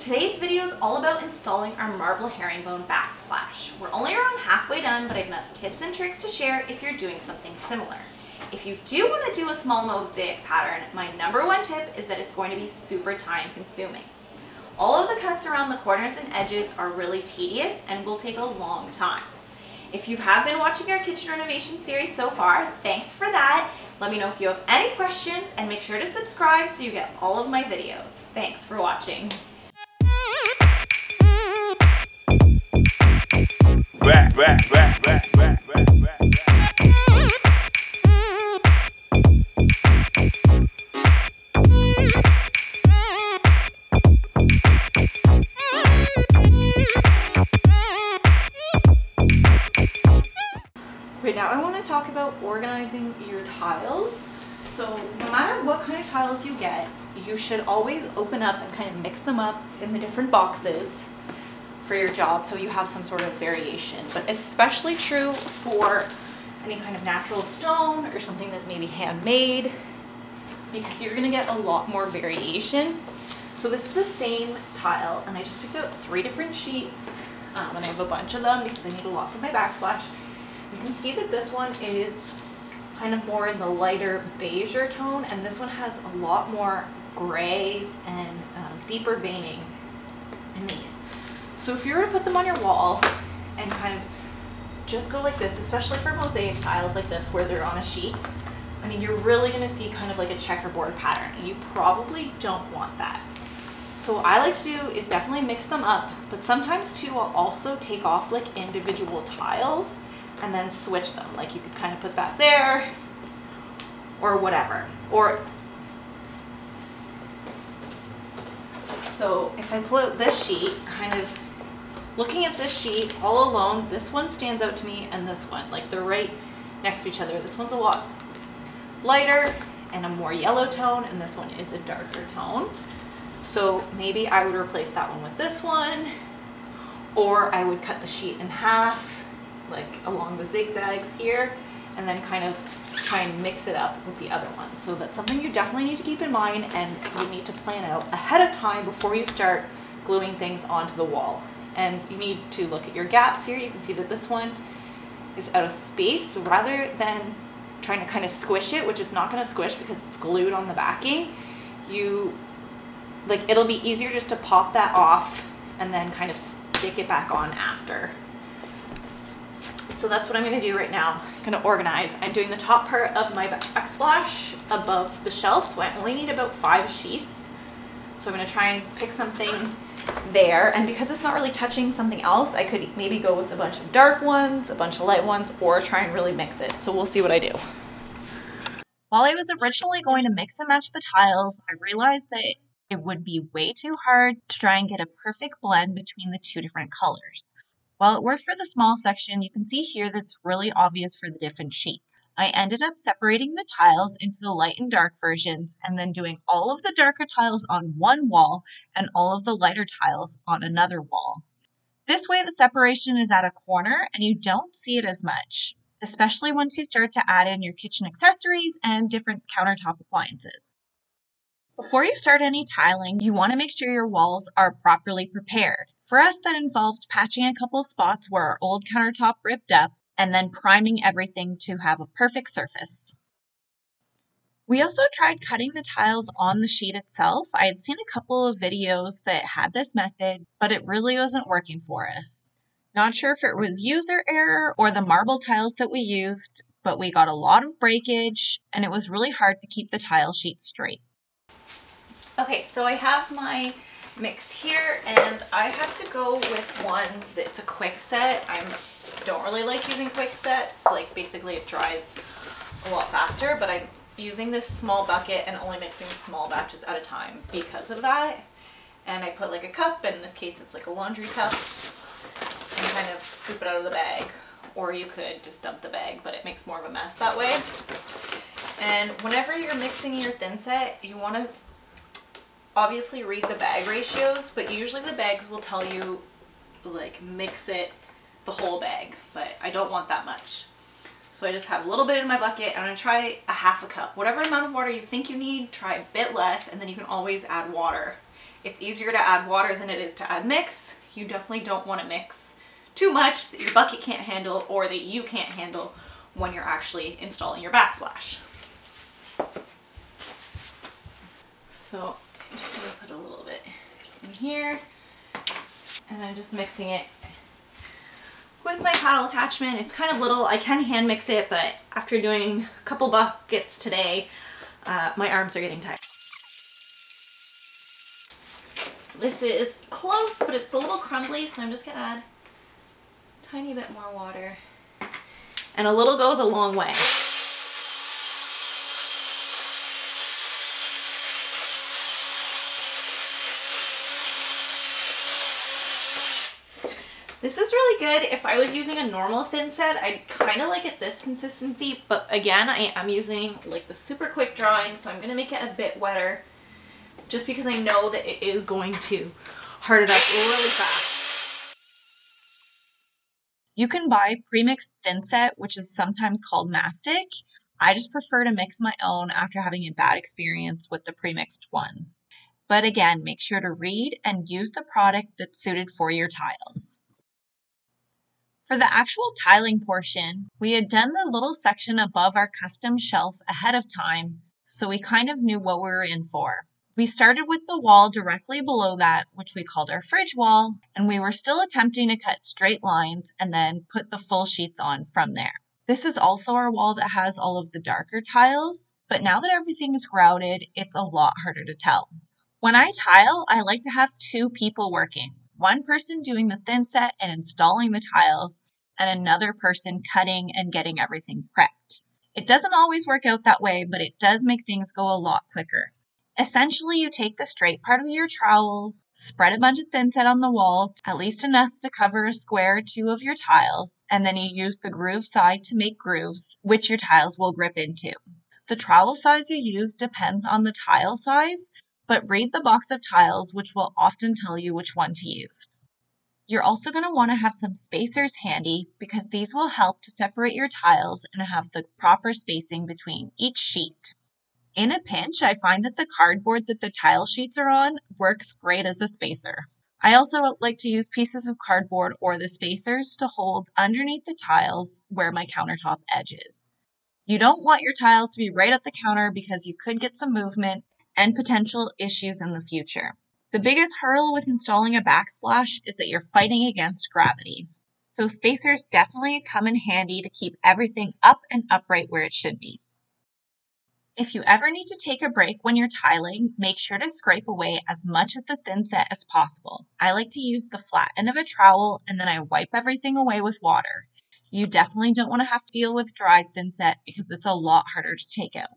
Today's video is all about installing our marble herringbone backsplash. We're only around halfway done, but I have enough tips and tricks to share if you're doing something similar. If you do want to do a small mosaic pattern, my number one tip is that it's going to be super time consuming. All of the cuts around the corners and edges are really tedious and will take a long time. If you have been watching our kitchen renovation series so far, thanks for that. Let me know if you have any questions and make sure to subscribe so you get all of my videos. Thanks for watching. Right now I want to talk about organizing your tiles. So no matter what kind of tiles you get, you should always open up and kind of mix them up in the different boxes for your job so you have some sort of variation. But especially true for any kind of natural stone or something that's maybe handmade because you're going to get a lot more variation. So this is the same tile and I just picked out three different sheets um, and I have a bunch of them because I need a lot for my backsplash. You can see that this one is kind of more in the lighter beigeur tone and this one has a lot more grays and um, deeper veining in these. So if you were to put them on your wall and kind of just go like this, especially for mosaic tiles like this where they're on a sheet, I mean you're really going to see kind of like a checkerboard pattern you probably don't want that. So what I like to do is definitely mix them up, but sometimes too I'll also take off like individual tiles and then switch them. Like you could kind of put that there or whatever. Or so if I pull out this sheet, kind of looking at this sheet all alone, this one stands out to me and this one, like they're right next to each other. This one's a lot lighter and a more yellow tone and this one is a darker tone. So maybe I would replace that one with this one or I would cut the sheet in half like along the zigzags here and then kind of try and mix it up with the other one. So that's something you definitely need to keep in mind and you need to plan out ahead of time before you start gluing things onto the wall. And you need to look at your gaps here. You can see that this one is out of space. So rather than trying to kind of squish it, which is not going to squish because it's glued on the backing, you like it'll be easier just to pop that off and then kind of stick it back on after. So that's what I'm gonna do right now. I'm gonna organize. I'm doing the top part of my backsplash above the shelf, so I only need about five sheets. So I'm gonna try and pick something there, and because it's not really touching something else, I could maybe go with a bunch of dark ones, a bunch of light ones, or try and really mix it. So we'll see what I do. While I was originally going to mix and match the tiles, I realized that it would be way too hard to try and get a perfect blend between the two different colors. While it worked for the small section, you can see here that it's really obvious for the different sheets. I ended up separating the tiles into the light and dark versions and then doing all of the darker tiles on one wall and all of the lighter tiles on another wall. This way the separation is at a corner and you don't see it as much, especially once you start to add in your kitchen accessories and different countertop appliances. Before you start any tiling, you want to make sure your walls are properly prepared. For us, that involved patching a couple spots where our old countertop ripped up and then priming everything to have a perfect surface. We also tried cutting the tiles on the sheet itself. I had seen a couple of videos that had this method, but it really wasn't working for us. Not sure if it was user error or the marble tiles that we used, but we got a lot of breakage and it was really hard to keep the tile sheet straight. Okay, so I have my mix here and I had to go with one that's a quick set. I don't really like using quick sets, like basically it dries a lot faster, but I'm using this small bucket and only mixing small batches at a time because of that. And I put like a cup, and in this case it's like a laundry cup, and kind of scoop it out of the bag. Or you could just dump the bag, but it makes more of a mess that way. And whenever you're mixing your thin set, you want to obviously read the bag ratios, but usually the bags will tell you like mix it the whole bag, but I don't want that much. So I just have a little bit in my bucket. and I'm to try a half a cup. Whatever amount of water you think you need, try a bit less, and then you can always add water It's easier to add water than it is to add mix. You definitely don't want to mix too much that your bucket can't handle or that you can't handle when you're actually installing your backsplash. So I'm just gonna put a little bit in here and I'm just mixing it with my paddle attachment. It's kind of little, I can hand mix it, but after doing a couple buckets today, uh, my arms are getting tired. This is close, but it's a little crumbly, so I'm just gonna add a tiny bit more water. And a little goes a long way. This is really good. If I was using a normal thin set, I'd kind of like it this consistency, but again, I am using like the super quick drawing, so I'm going to make it a bit wetter just because I know that it is going to harden up really fast. You can buy pre-mixed thin set, which is sometimes called mastic. I just prefer to mix my own after having a bad experience with the pre-mixed one. But again, make sure to read and use the product that's suited for your tiles. For the actual tiling portion, we had done the little section above our custom shelf ahead of time, so we kind of knew what we were in for. We started with the wall directly below that, which we called our fridge wall, and we were still attempting to cut straight lines and then put the full sheets on from there. This is also our wall that has all of the darker tiles, but now that everything is grouted, it's a lot harder to tell. When I tile, I like to have two people working one person doing the thin set and installing the tiles, and another person cutting and getting everything prepped. It doesn't always work out that way, but it does make things go a lot quicker. Essentially, you take the straight part of your trowel, spread a bunch of thin set on the wall, at least enough to cover a square or two of your tiles, and then you use the groove side to make grooves, which your tiles will grip into. The trowel size you use depends on the tile size, but read the box of tiles, which will often tell you which one to use. You're also going to want to have some spacers handy because these will help to separate your tiles and have the proper spacing between each sheet. In a pinch, I find that the cardboard that the tile sheets are on works great as a spacer. I also like to use pieces of cardboard or the spacers to hold underneath the tiles where my countertop edge is. You don't want your tiles to be right at the counter because you could get some movement and potential issues in the future. The biggest hurdle with installing a backsplash is that you're fighting against gravity. So spacers definitely come in handy to keep everything up and upright where it should be. If you ever need to take a break when you're tiling, make sure to scrape away as much of the thin set as possible. I like to use the flat end of a trowel and then I wipe everything away with water. You definitely don't want to have to deal with dried thin set because it's a lot harder to take out.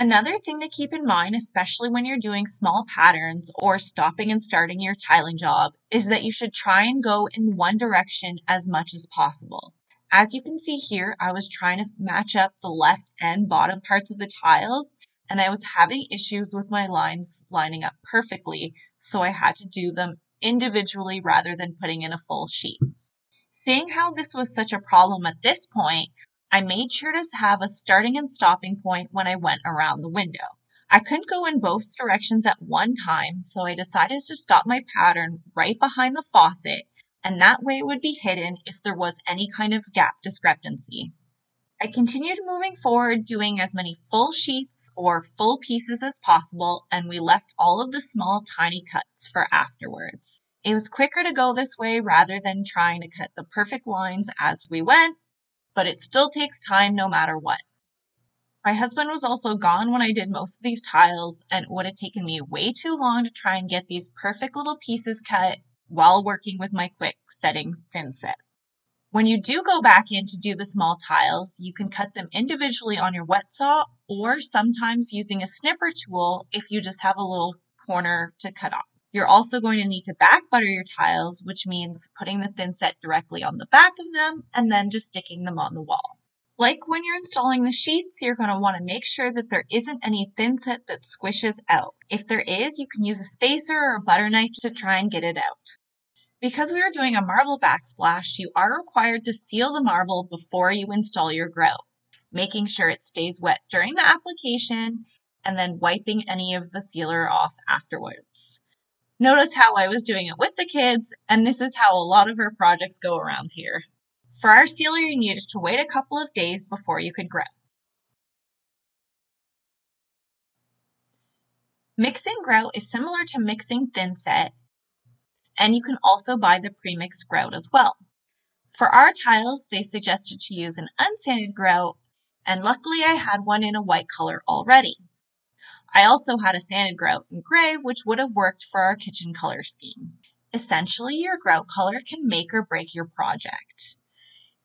Another thing to keep in mind, especially when you're doing small patterns or stopping and starting your tiling job, is that you should try and go in one direction as much as possible. As you can see here, I was trying to match up the left and bottom parts of the tiles, and I was having issues with my lines lining up perfectly, so I had to do them individually rather than putting in a full sheet. Seeing how this was such a problem at this point, I made sure to have a starting and stopping point when I went around the window. I couldn't go in both directions at one time, so I decided to stop my pattern right behind the faucet, and that way it would be hidden if there was any kind of gap discrepancy. I continued moving forward doing as many full sheets or full pieces as possible, and we left all of the small tiny cuts for afterwards. It was quicker to go this way rather than trying to cut the perfect lines as we went, but it still takes time no matter what. My husband was also gone when I did most of these tiles, and it would have taken me way too long to try and get these perfect little pieces cut while working with my quick setting thin set. When you do go back in to do the small tiles, you can cut them individually on your wet saw or sometimes using a snipper tool if you just have a little corner to cut off. You're also going to need to back butter your tiles, which means putting the thin set directly on the back of them and then just sticking them on the wall. Like when you're installing the sheets, you're going to want to make sure that there isn't any thin set that squishes out. If there is, you can use a spacer or a butter knife to try and get it out. Because we are doing a marble backsplash, you are required to seal the marble before you install your grout, making sure it stays wet during the application and then wiping any of the sealer off afterwards. Notice how I was doing it with the kids, and this is how a lot of our projects go around here. For our sealer, you needed to wait a couple of days before you could grout. Mixing grout is similar to mixing thinset, and you can also buy the premixed grout as well. For our tiles, they suggested to use an unsanded grout, and luckily I had one in a white color already. I also had a sanded grout in gray, which would have worked for our kitchen color scheme. Essentially, your grout color can make or break your project.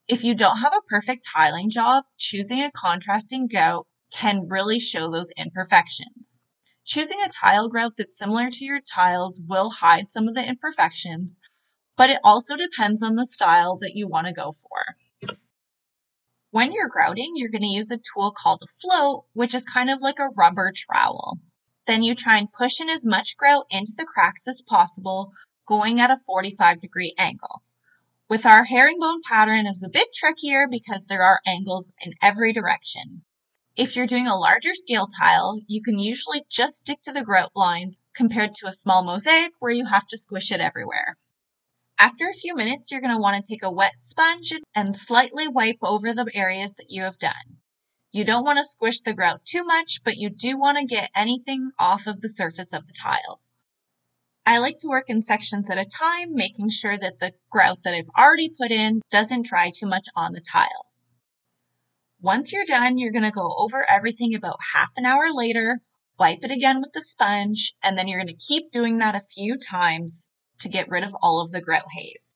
If you don't have a perfect tiling job, choosing a contrasting grout can really show those imperfections. Choosing a tile grout that's similar to your tiles will hide some of the imperfections, but it also depends on the style that you want to go for. When you're grouting, you're going to use a tool called a float, which is kind of like a rubber trowel. Then you try and push in as much grout into the cracks as possible, going at a 45 degree angle. With our herringbone pattern, it's a bit trickier because there are angles in every direction. If you're doing a larger scale tile, you can usually just stick to the grout lines compared to a small mosaic where you have to squish it everywhere. After a few minutes, you're going to want to take a wet sponge and slightly wipe over the areas that you have done. You don't want to squish the grout too much, but you do want to get anything off of the surface of the tiles. I like to work in sections at a time, making sure that the grout that I've already put in doesn't dry too much on the tiles. Once you're done, you're going to go over everything about half an hour later, wipe it again with the sponge, and then you're going to keep doing that a few times to get rid of all of the grout haze.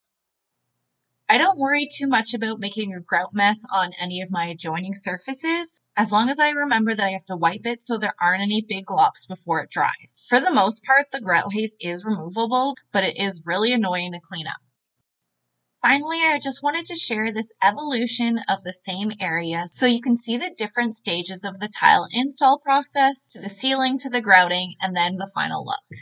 I don't worry too much about making a grout mess on any of my adjoining surfaces, as long as I remember that I have to wipe it so there aren't any big glops before it dries. For the most part, the grout haze is removable, but it is really annoying to clean up. Finally, I just wanted to share this evolution of the same area so you can see the different stages of the tile install process, to the sealing, to the grouting, and then the final look.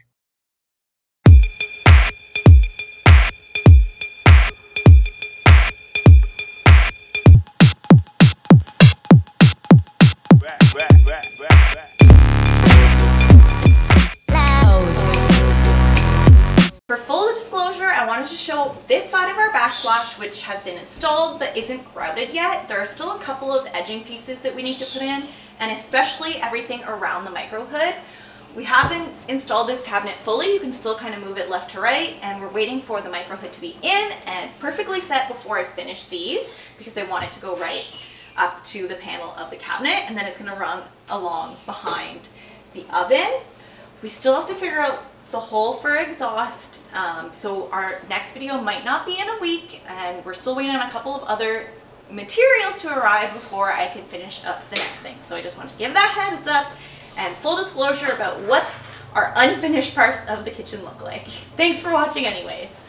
Backsplash, which has been installed but isn't grouted yet. There are still a couple of edging pieces that we need to put in, and especially everything around the micro hood. We haven't installed this cabinet fully. You can still kind of move it left to right, and we're waiting for the micro hood to be in and perfectly set before I finish these because I want it to go right up to the panel of the cabinet, and then it's gonna run along behind the oven. We still have to figure out the hole for exhaust. Um, so our next video might not be in a week and we're still waiting on a couple of other materials to arrive before I can finish up the next thing. So I just want to give that heads up and full disclosure about what our unfinished parts of the kitchen look like. Thanks for watching anyways.